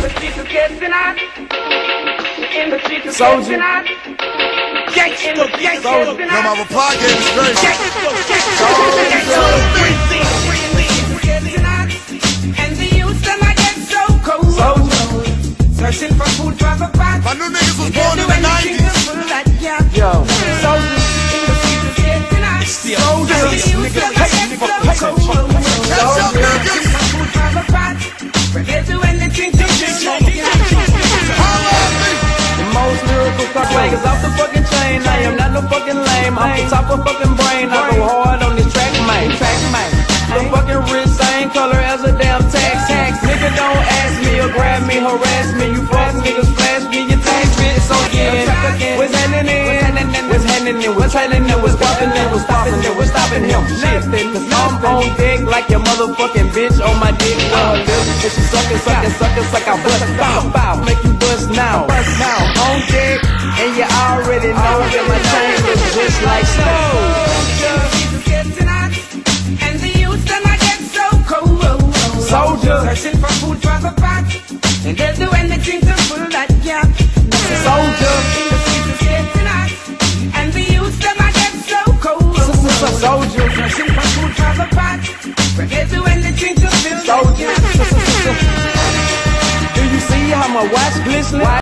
Soldier. getting hot. In the streets is Soldier. getting Now hot. my reply crazy. And the youth them I get so cold. Soldier. Searching for food for the pot. My new niggas was born in the 90s. The fucking brain. I go hard on this track, man. Track, man. The fucking wrist same color as a damn tax. Tax. Nigga don't ask me or grab me, harass me. You flash niggas flash me, your tax fit so again. What's happening? What's happening? What's happening? What's popping? What's stopping? What's stopping him? Shit. Cause I'm on deck like your motherfucking bitch on my dick. Uh, lips. And she suckin', suckin', suckin', suck. I bust. Bow, bow. Make you bust now. Bust now. On deck. Searching for food for the pot. And they'll do anything to fill that gap. Soldier. In the streets is getting hot. And the youth them I get so cold. Soldier. Searching for food for the pot. They'll do anything to fill that Soldier. gap. Do you see how my watch glistening?